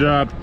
job.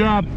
Job.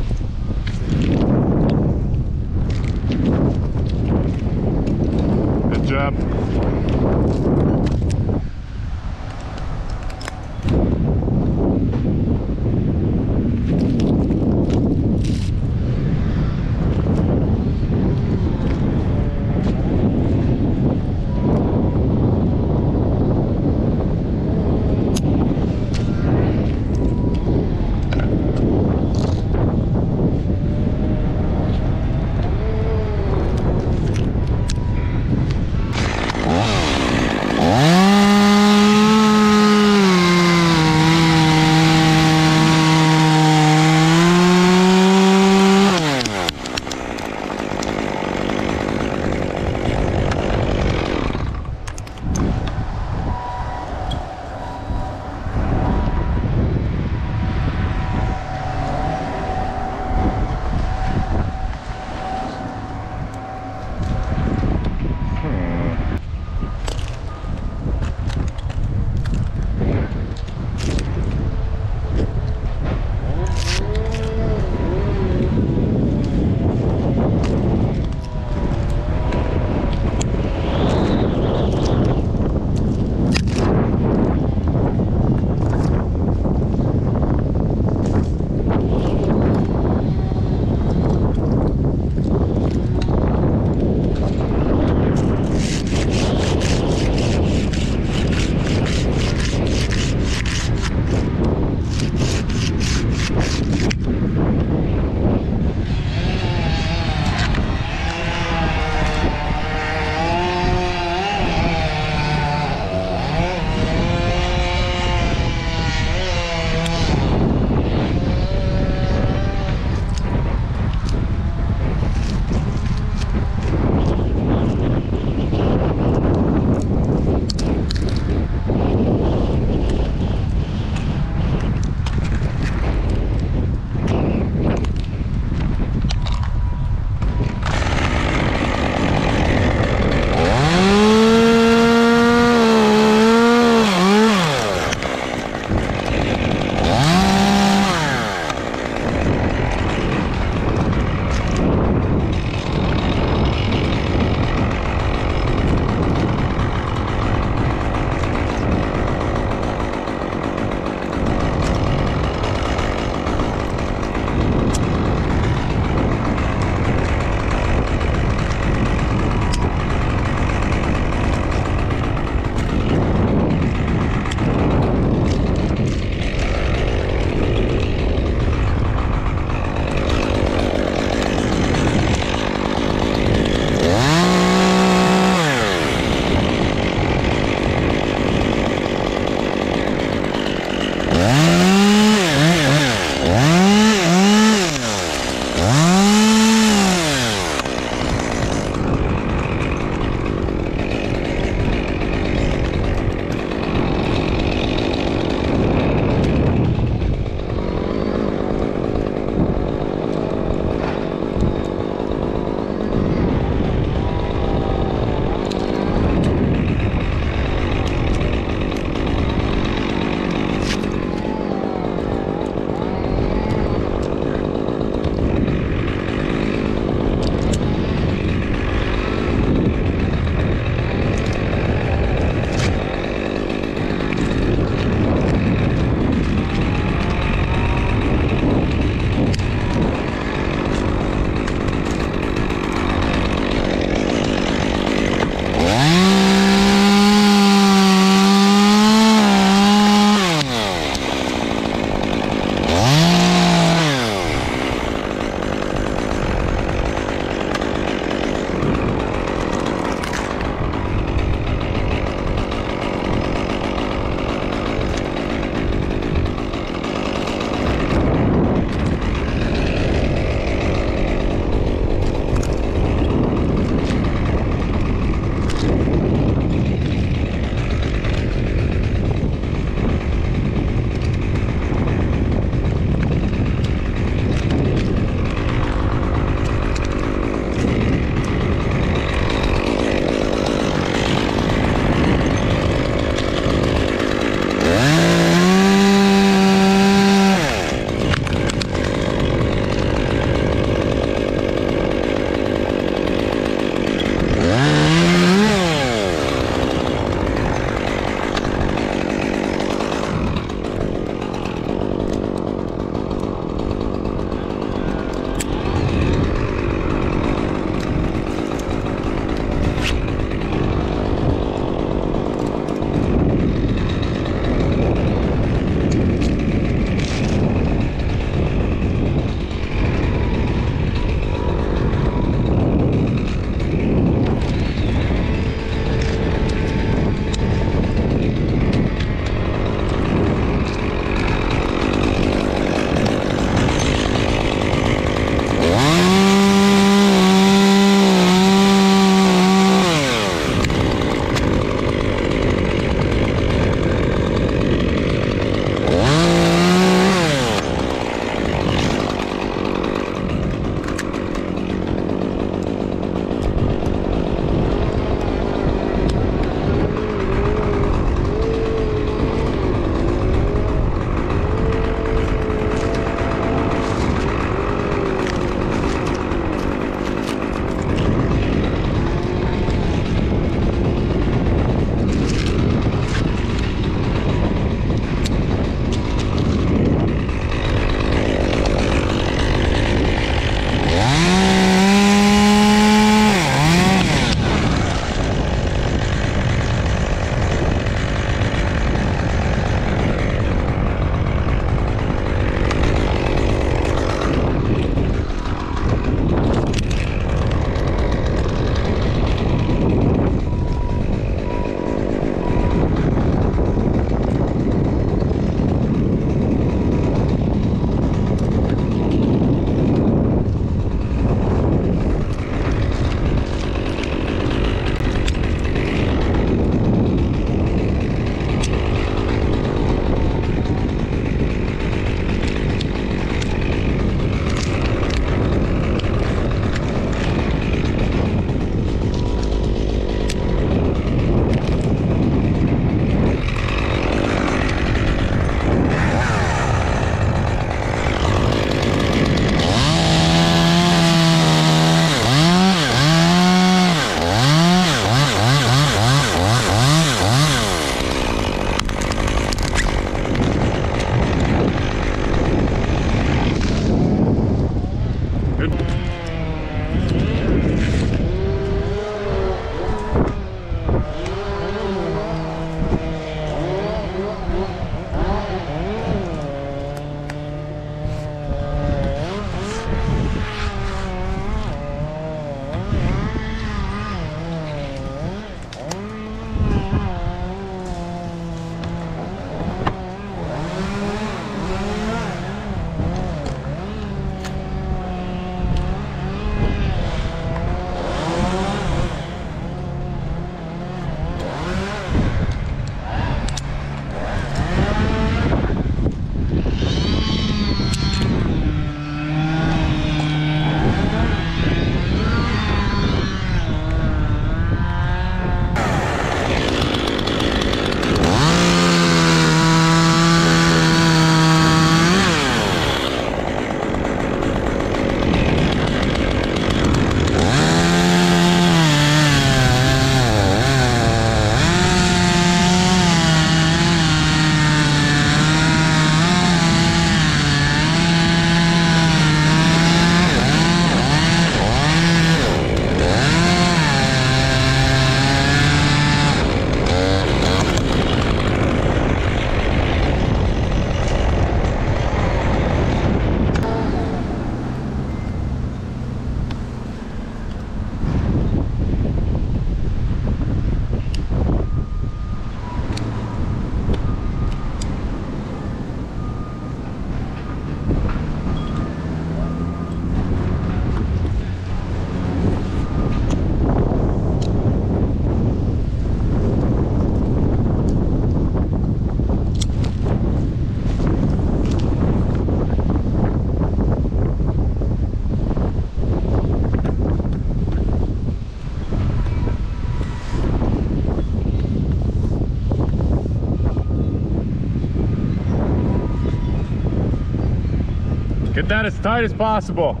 Get that as tight as possible.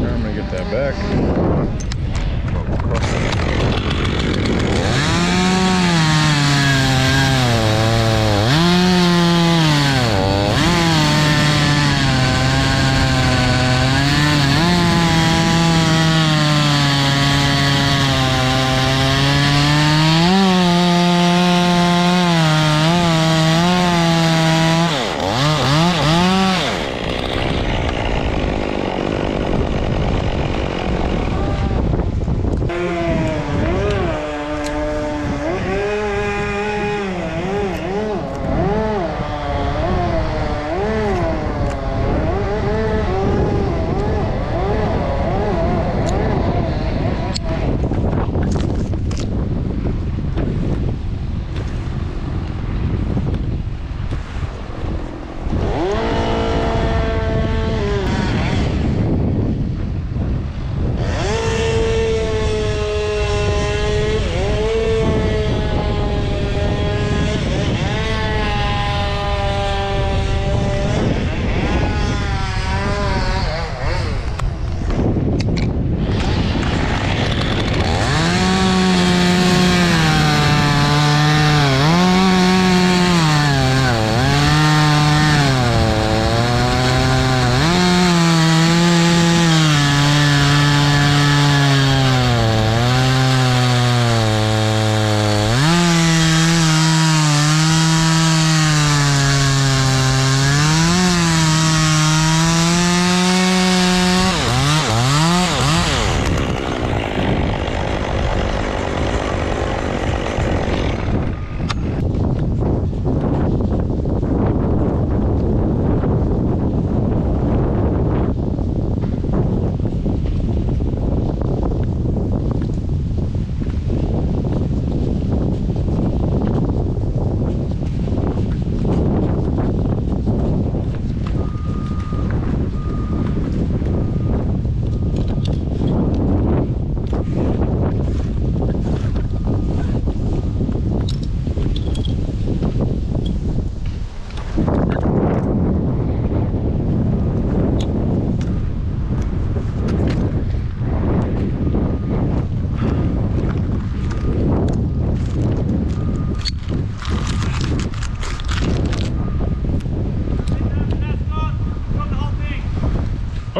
I'm gonna get that back.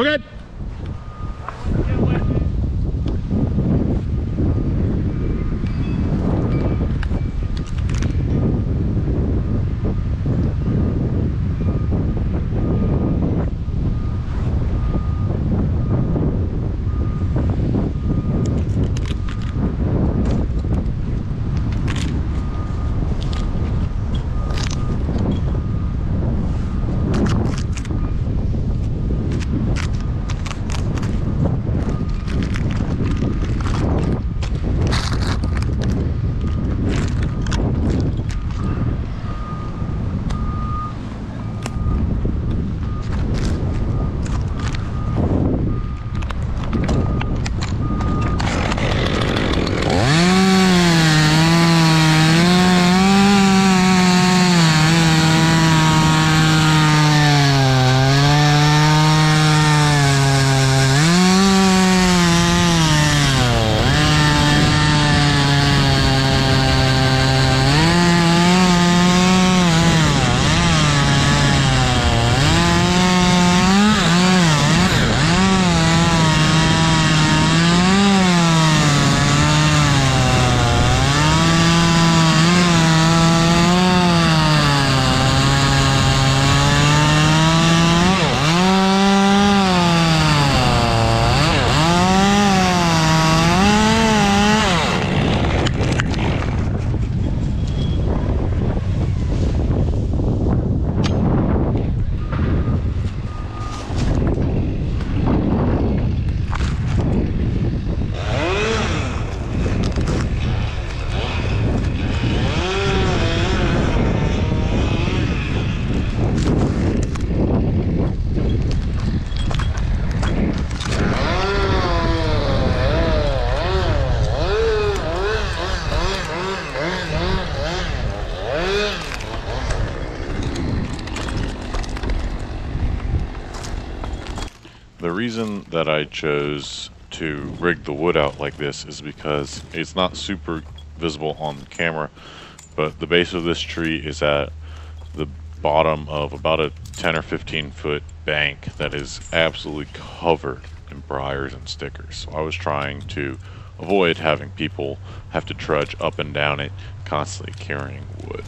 We're good. That I chose to rig the wood out like this is because it's not super visible on camera, but the base of this tree is at the bottom of about a 10 or 15 foot bank that is absolutely covered in briars and stickers. So I was trying to avoid having people have to trudge up and down it, constantly carrying wood.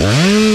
Mm-hmm.